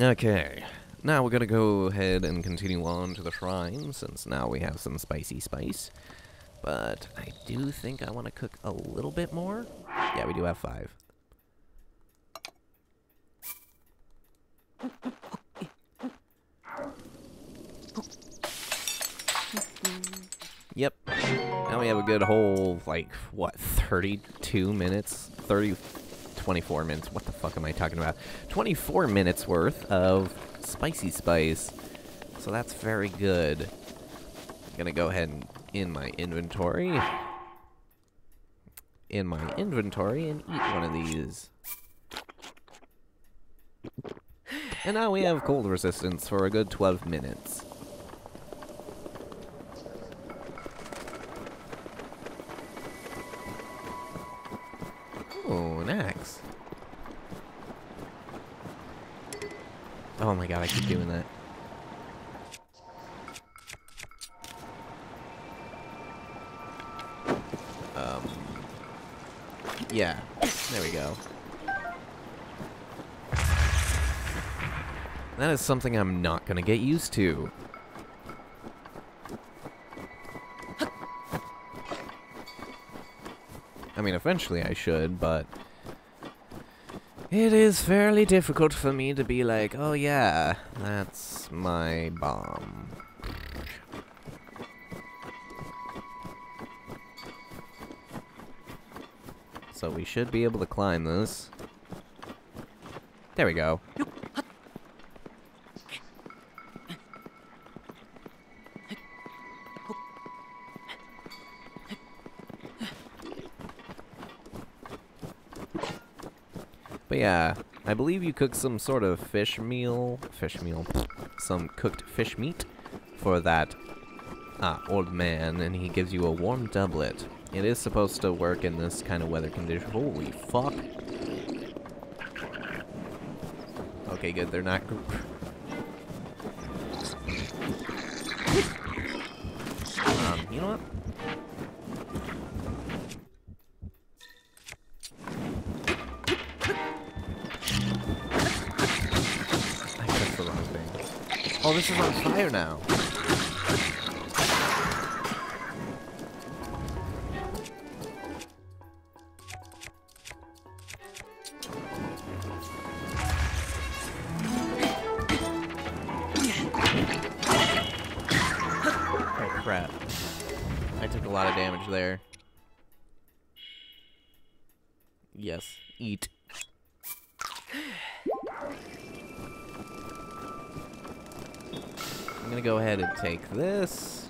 Okay. Now we're gonna go ahead and continue on to the shrine, since now we have some spicy spice. But I do think I want to cook a little bit more. Yeah, we do have five. Yep. Now we have a good whole, like, what, 32 minutes? 30, 24 minutes. What the fuck am I talking about? 24 minutes worth of spicy spice. So that's very good. I'm Gonna go ahead and in my inventory. In my inventory and eat one of these. And now we have cold resistance for a good 12 minutes. Oh, an axe. Oh my god, I keep doing that. Um, yeah, there we go. That is something I'm not gonna get used to. I mean, eventually I should, but... It is fairly difficult for me to be like, oh yeah, that's my bomb. So we should be able to climb this. There we go. But I believe you cook some sort of fish meal, fish meal, some cooked fish meat for that ah, old man, and he gives you a warm doublet. It is supposed to work in this kind of weather condition. Holy fuck. Okay, good, they're not... fire now. Take this.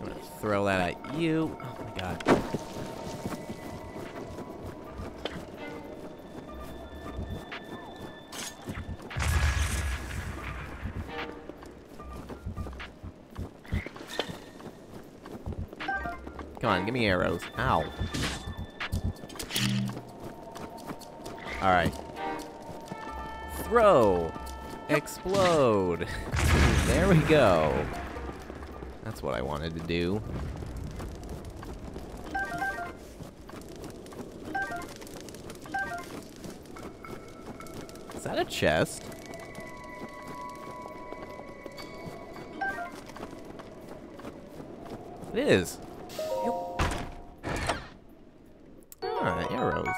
I'm gonna throw that at you. Oh my god. Come on, give me arrows. Ow. Alright. Throw! Explode! there we go. That's what I wanted to do. Is that a chest? It is. Ah, arrows.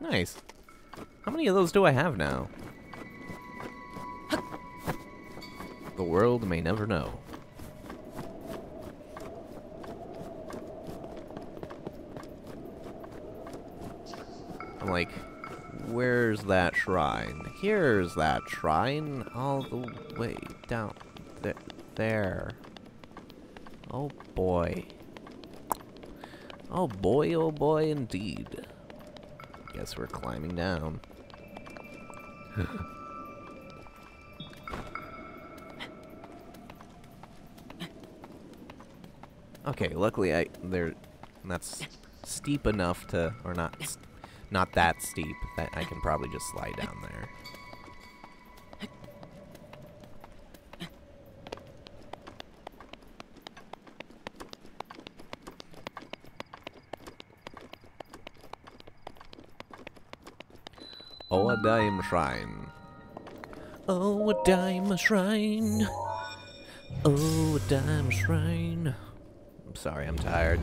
Nice. How many of those do I have now? World may never know. I'm like, where's that shrine? Here's that shrine, all the way down th there. Oh boy. Oh boy, oh boy, indeed. Guess we're climbing down. okay, luckily I there that's steep enough to or not not that steep that I can probably just slide down there. Oh, a dime shrine. Oh, a dime shrine. Oh, a dime shrine. I'm sorry, I'm tired.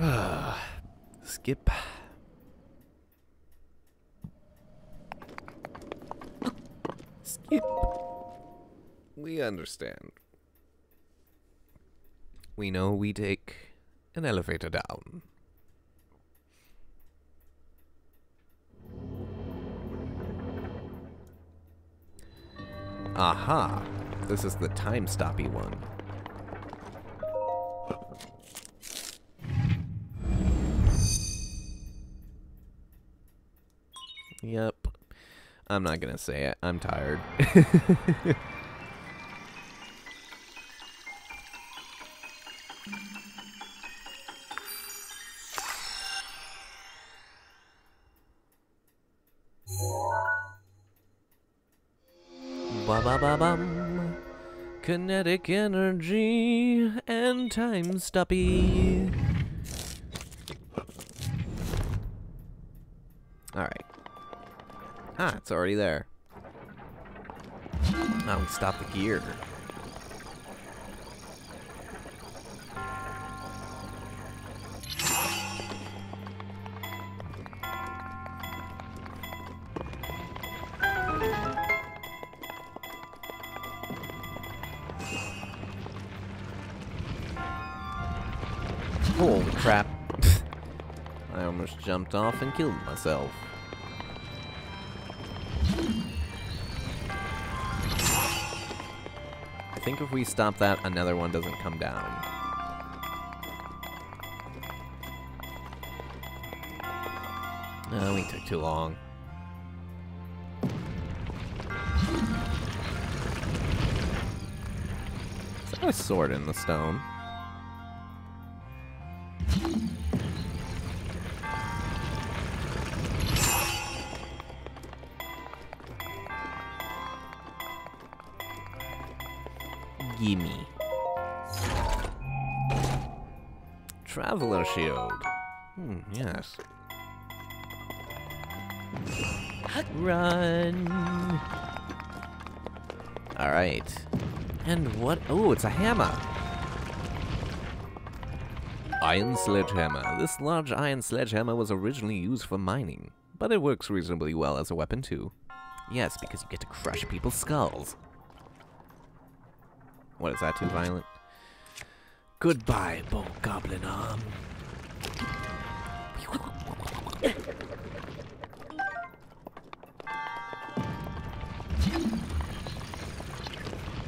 Ah, skip. Skip. We understand. We know we take an elevator down. Aha! This is the time stoppy one. Yep. I'm not gonna say it. I'm tired. ba ba ba bum. Kinetic energy and time stoppy. It's already there. Now we stop the gear. Holy crap. I almost jumped off and killed myself. Think if we stop that, another one doesn't come down. No, we took too long. Is that a sword in the stone? Traveler shield. Hmm, yes. Run. Alright. And what? Oh, it's a hammer. Iron sledgehammer. This large iron sledgehammer was originally used for mining, but it works reasonably well as a weapon too. Yes, because you get to crush people's skulls. What, is that too violent? Goodbye, Bo Goblin Arm.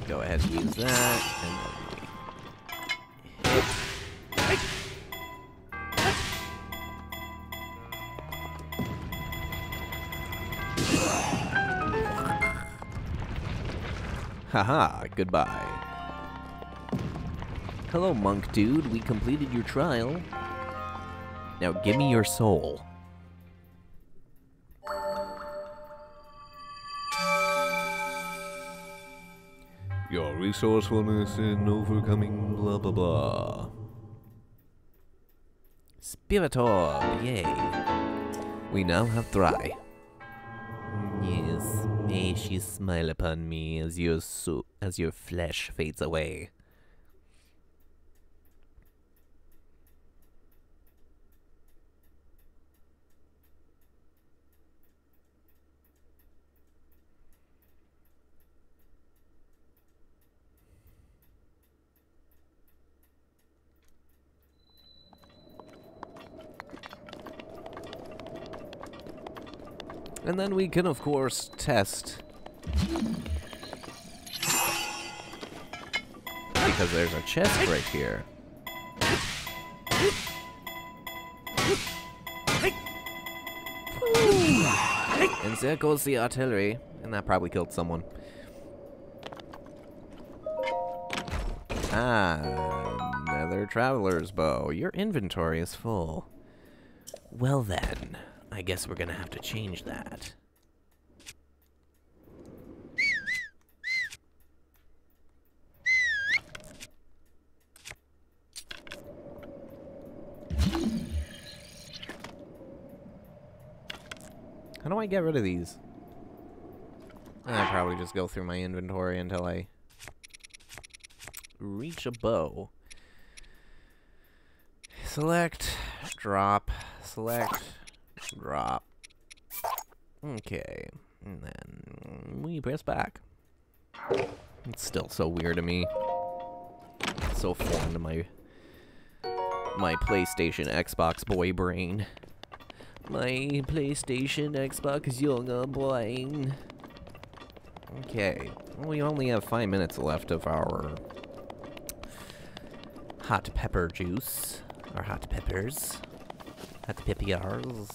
Go ahead and use that. Haha, goodbye. Hello, monk dude. We completed your trial. Now give me your soul. Your resourcefulness in overcoming blah blah blah. Spirit Orb, yay. We now have Thry. Yes, may she smile upon me as your so as your flesh fades away. And then we can, of course, test. Because there's a chest right here. And there goes the artillery. And that probably killed someone. Ah, another traveler's bow. Your inventory is full. Well then. I guess we're gonna have to change that. How do I get rid of these? I probably just go through my inventory until I reach a bow. Select, drop, select, drop. Okay, and then we press back. It's still so weird to me. so foreign to my my PlayStation, Xbox boy brain. My PlayStation, Xbox younger brain. Okay, we only have five minutes left of our hot pepper juice, our hot peppers, hot peppers.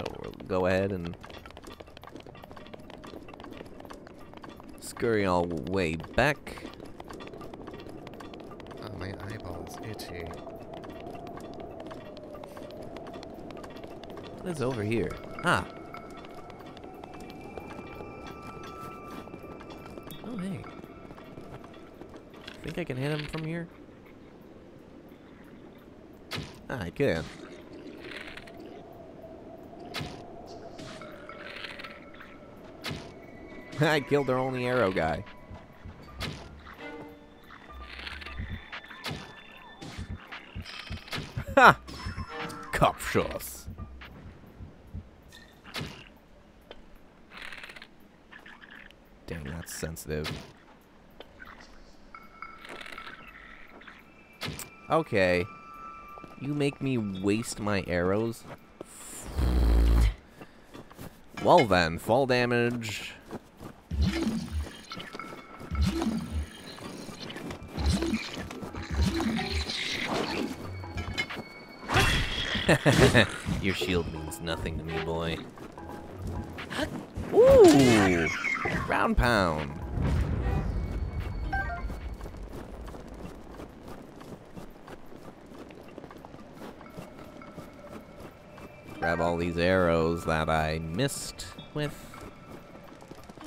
So we'll go ahead and scurry all the way back. Oh, my eyeball's itchy. What is over here? Ah. Oh, hey. Think I can hit him from here? Ah, I can. I killed their only arrow guy. Ha! Kopfschuss. Dang, that's sensitive. Okay. You make me waste my arrows? Well then, fall damage. Your shield means nothing to me, boy. Ooh! Round pound. Grab all these arrows that I missed with.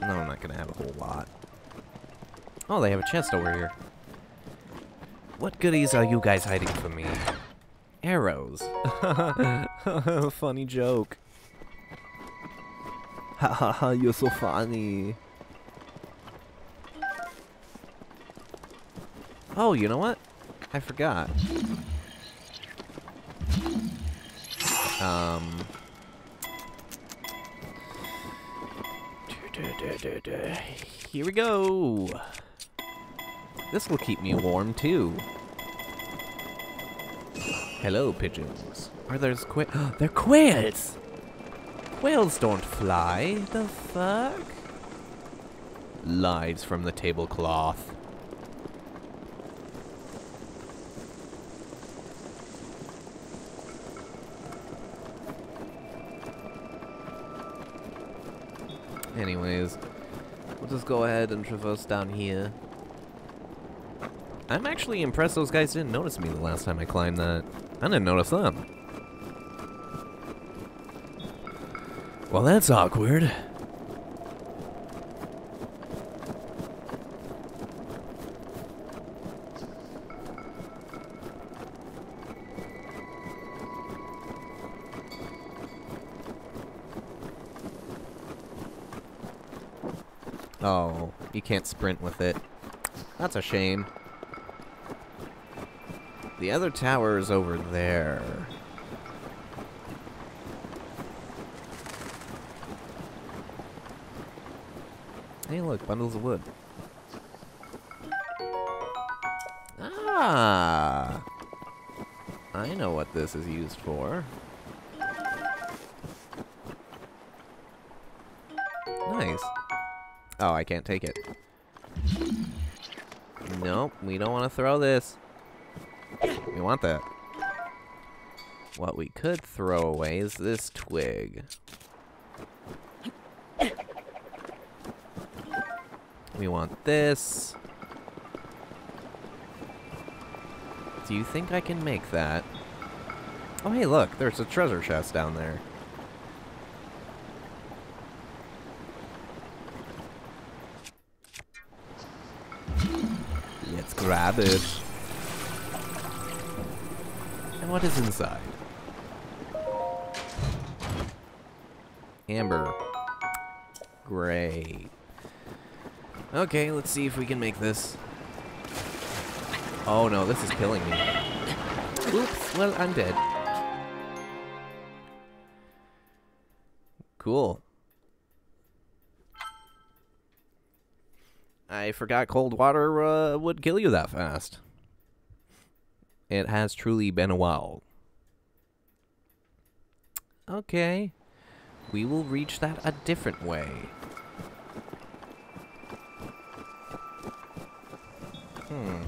No, I'm not gonna have a whole lot. Oh, they have a chest over here. What goodies are you guys hiding from me? Arrows. Funny joke. Ha ha ha, you're so funny. Oh, you know what? I forgot. Um. Here we go. This will keep me warm too. Hello, pigeons. Are those quail? They're quails! Quails don't fly. The fuck? Lives from the tablecloth. Anyways, we'll just go ahead and traverse down here. I'm actually impressed those guys didn't notice me the last time I climbed that. I didn't notice them. Well, that's awkward. Oh, you can't sprint with it. That's a shame. The other tower is over there. Hey, look, bundles of wood. Ah! I know what this is used for. Nice. Oh, I can't take it. Nope, we don't want to throw this. Want that. What we could throw away is this twig. We want this. Do you think I can make that? Oh, hey, look. There's a treasure chest down there. Let's grab it. What is inside? Amber. Great. Okay, let's see if we can make this. Oh no, this is killing me. Oops, well, I'm dead. Cool. I forgot cold water uh, would kill you that fast. It has truly been a while. Okay. We will reach that a different way. Hmm.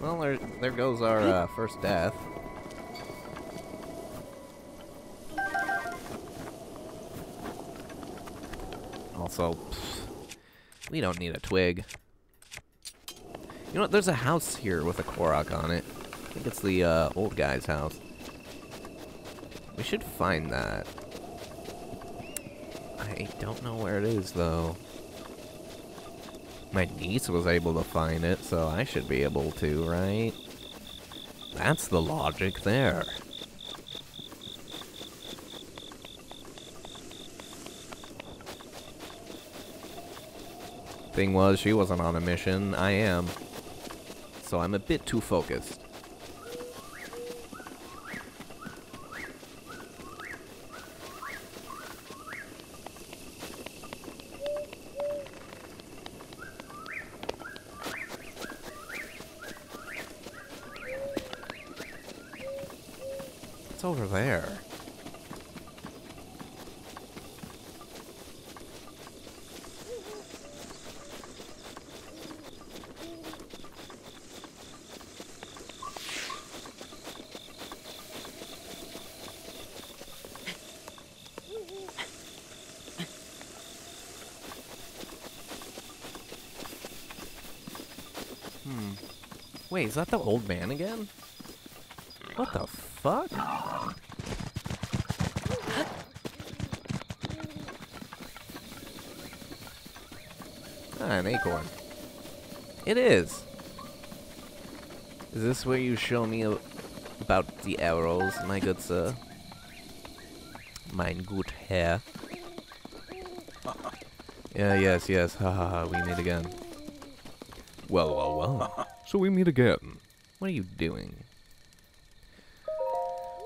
Well, there, there goes our uh, first death. Also, pfft, we don't need a twig. You know what? There's a house here with a Korok on it. I think it's the uh, old guy's house. We should find that. I don't know where it is, though. My niece was able to find it, so I should be able to, right? That's the logic there. Thing was, she wasn't on a mission. I am. So I'm a bit too focused. It's over there. Hmm. Wait, is that the old man again? What the fuck? Ah, an acorn. It is. Is this where you show me about the arrows, my good sir? Mein gut Herr. Yeah, yes, yes. Ha ha ha. We meet again. Well, well, well. So we meet again. What are you doing?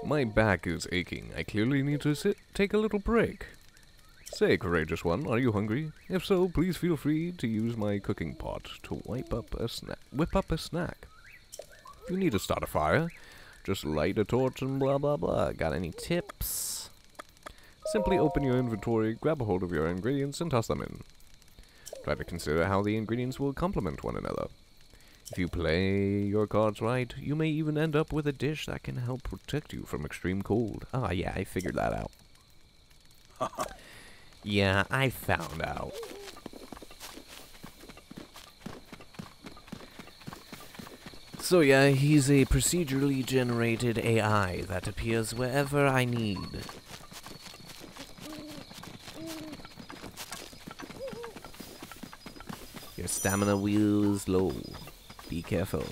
My back is aching. I clearly need to sit, take a little break. Say, courageous one, are you hungry? If so, please feel free to use my cooking pot to wipe up a snack, whip up a snack. If you need to start a fire, just light a torch and blah blah blah. Got any tips? Simply open your inventory, grab a hold of your ingredients, and toss them in. Try to consider how the ingredients will complement one another. If you play your cards right, you may even end up with a dish that can help protect you from extreme cold. Ah, yeah, I figured that out. yeah, I found out. So yeah, he's a procedurally generated AI that appears wherever I need. Your stamina wheel is low. Be careful.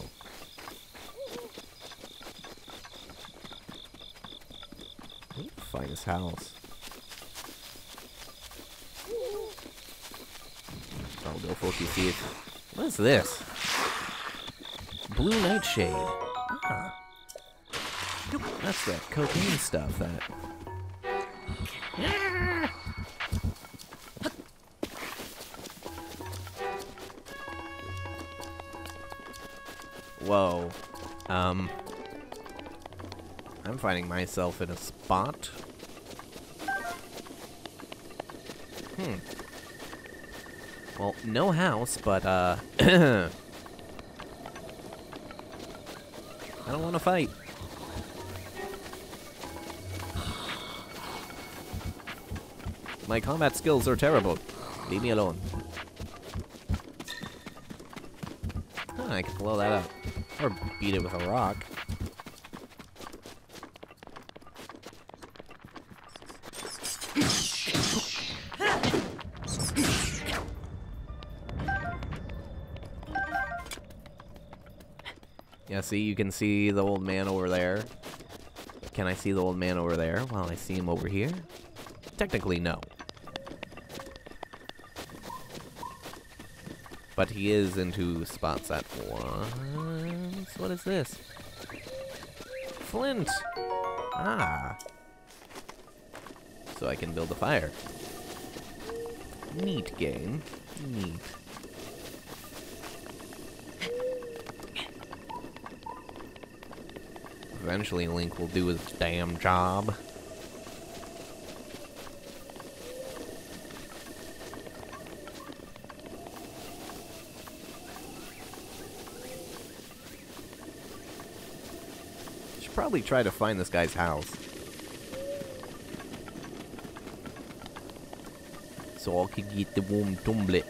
Find his house. I'll go for see if. What is this? Blue nightshade. Ah. That's that cocaine stuff that. Whoa. Um. I'm finding myself in a spot. Hmm. Well, no house, but, uh. I don't want to fight. My combat skills are terrible. Leave me alone. Huh, I can blow that up. Or beat it with a rock. Yeah, see, you can see the old man over there. Can I see the old man over there while I see him over here? Technically, no. But he is into spots at once. What is this? Flint! Ah. So I can build a fire. Neat game. Neat. Eventually Link will do his damn job. Should probably try to find this guy's house. So I can get the warm tumbler.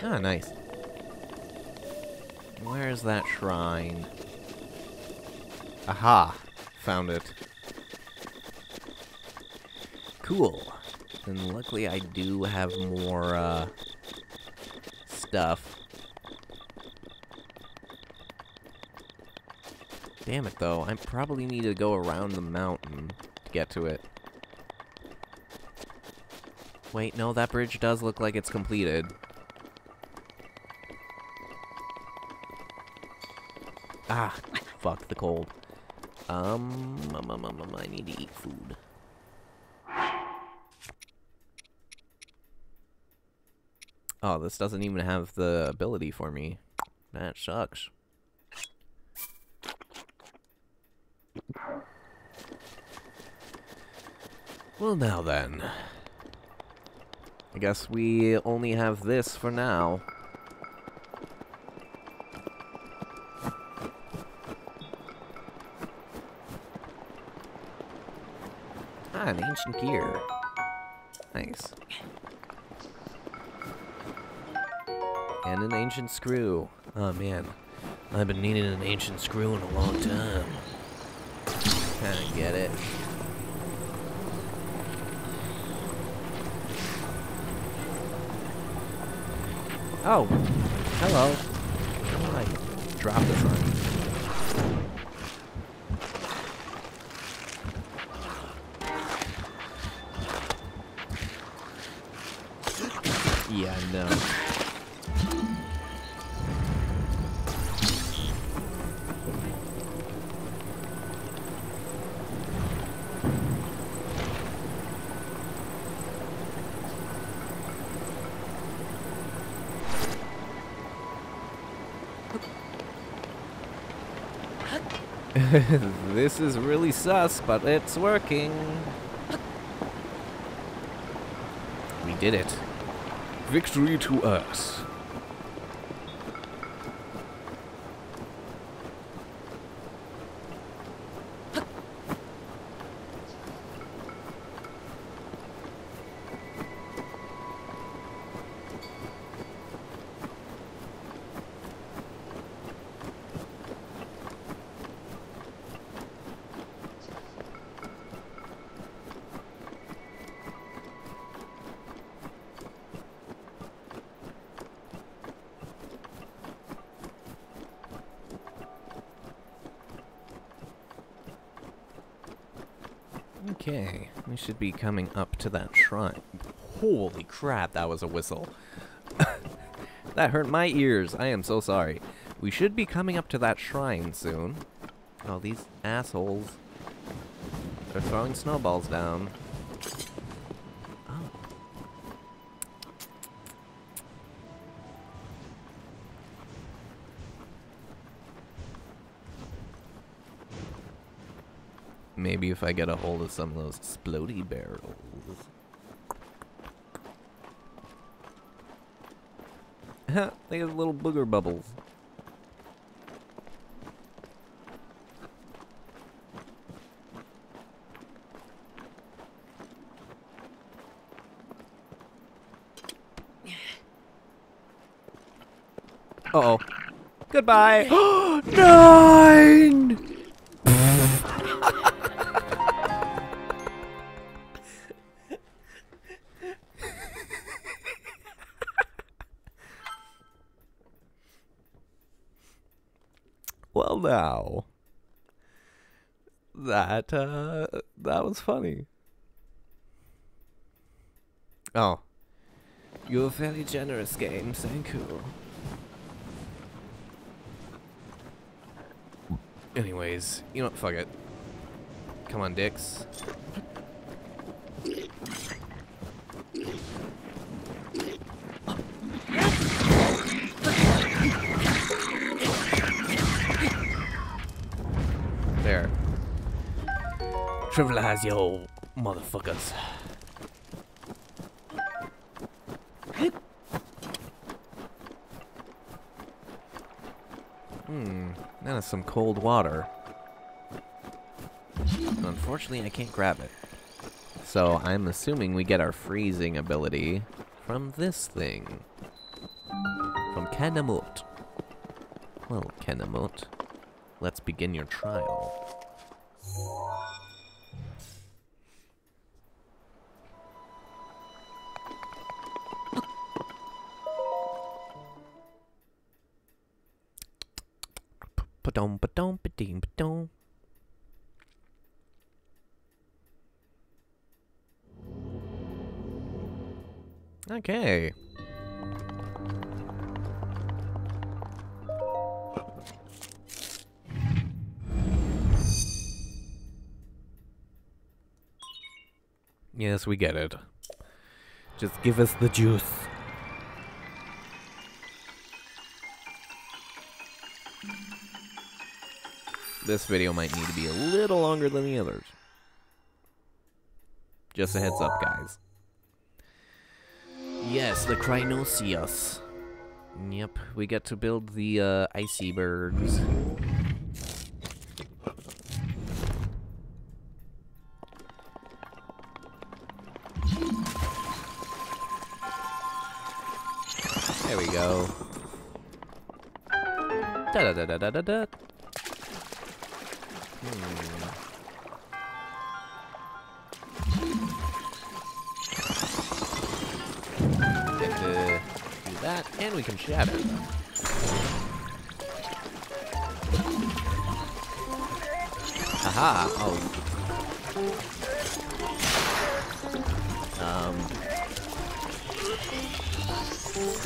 Ah, nice. Where's that shrine? Aha! Found it. Cool. And luckily I do have more, uh, stuff. Damn it, though. I probably need to go around the mountain to get to it. Wait, no, that bridge does look like it's completed. Ah, fuck the cold. Um, um, um, um, um, I need to eat food. Oh, this doesn't even have the ability for me. That sucks. Well, now then. I guess we only have this for now. An ancient gear. Nice. And an ancient screw. Oh man, I've been needing an ancient screw in a long time. Kinda get it. Oh, hello. How do I drop this on this is really sus, but it's working. We did it. Victory to us. Okay, we be coming up to that shrine. Holy crap, that was a whistle. that hurt my ears. I am so sorry. We should be coming up to that shrine soon. Oh, these assholes. They're throwing snowballs down. Maybe if I get a hold of some of those explody barrels. they have little booger bubbles. Uh oh. Goodbye. Nine! Well, now. That, uh, that was funny. Oh. You're very generous, game. Thank you. Anyways, you know what? Fuck it. Come on, dicks. Trivialize yo motherfuckers. Hmm, that is some cold water. Unfortunately, I can't grab it. So I'm assuming we get our freezing ability from this thing. From Keh Namut. Well, Keh Namut, let's begin your trial. Ba-dum, ba-dum, ba-ding, ba-dum. Okay. Yes, we get it. Just give us the juice. This video might need to be a little longer than the others. Just a heads up, guys. Yes, the Cryonis. Yep, we get to build the uh, icy birds. There we go. Da da da da da da da. Hmm. That, and we can shatter. Aha! Oh. Um.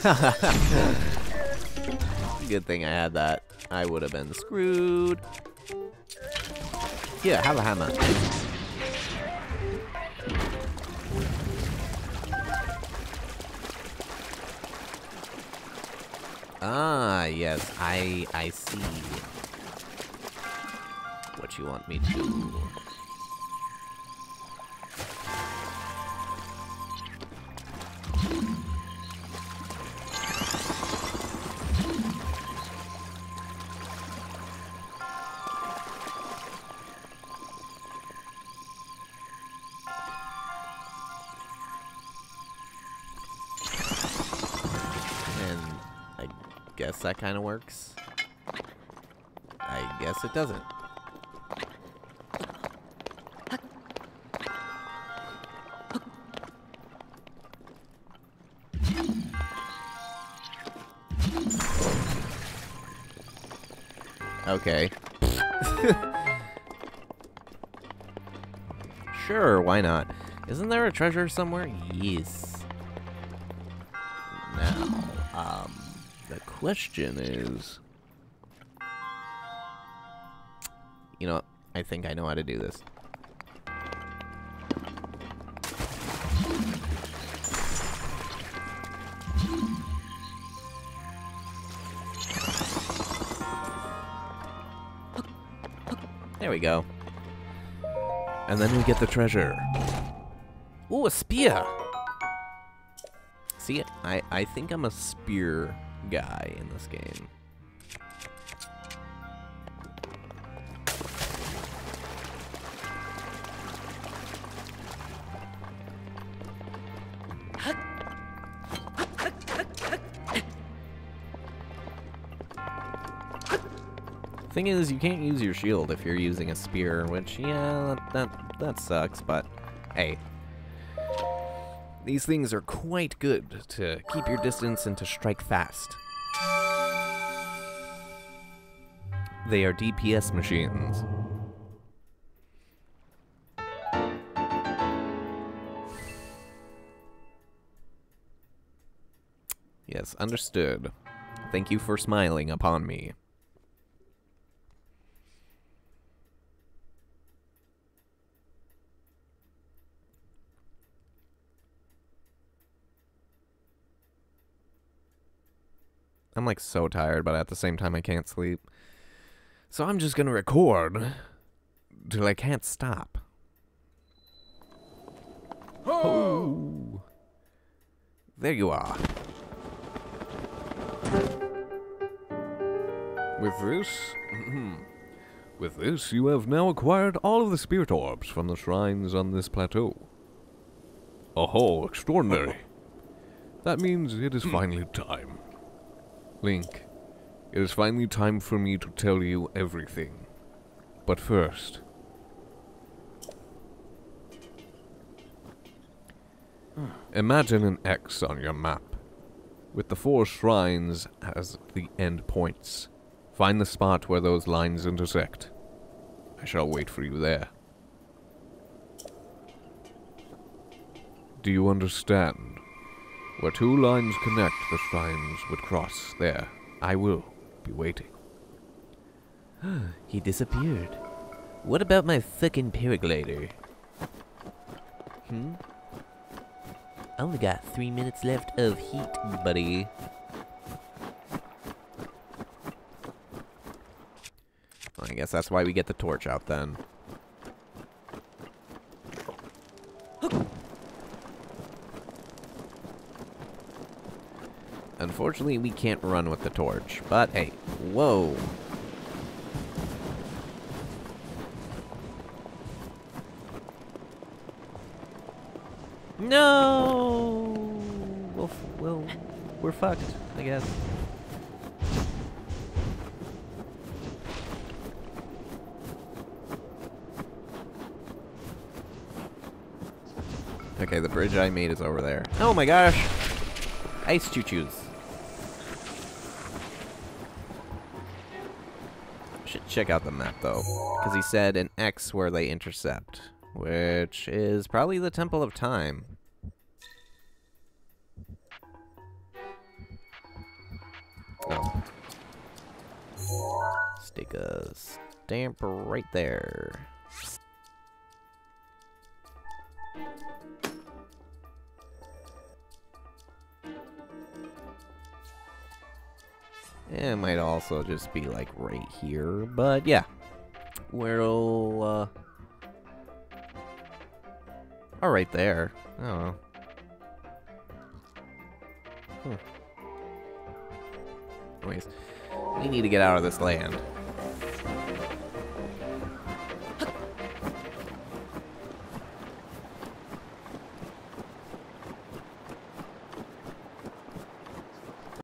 Good thing I had that. I would have been screwed. Here, have a hammer. Ah, yes, I I see what you want me to guess that kind of works. I guess it doesn't. Okay. sure, why not? Isn't there a treasure somewhere? Yes. Question is... You know. I think I know how to do this. There we go. And then we get the treasure. Ooh, a spear! See, I, I think I'm a spear guy in this game. Thing is, you can't use your shield if you're using a spear, which, yeah, that, that, that sucks, but hey. These things are quite good to keep your distance and to strike fast. They are DPS machines. Yes, understood. Thank you for smiling upon me. I'm like so tired, but at the same time I can't sleep. So I'm just gonna record till I can't stop. Oh! There you are. With this, with this, you have now acquired all of the spirit orbs from the shrines on this plateau. Oh, extraordinary. That means it is finally time. Link, it is finally time for me to tell you everything. But first... Imagine an X on your map, with the four shrines as the end points. Find the spot where those lines intersect. I shall wait for you there. Do you understand? Where two lines connect, the shrines would cross. There. I will be waiting. he disappeared. What about my fucking paraglider? Hmm? I only got three minutes left of heat, buddy. I guess that's why we get the torch out then. Unfortunately, we can't run with the torch, but hey, whoa. No! We're fucked, I guess. Okay, the bridge I made is over there. Oh my gosh! Ice Chuchus. Check out the map though, because he said an X where they intercept, which is probably the Temple of Time. Oh. Stick a stamp right there. It might also just be like right here, but yeah. We'll, uh... Oh, right there. I don't know. Hmm. Anyways, we need to get out of this land.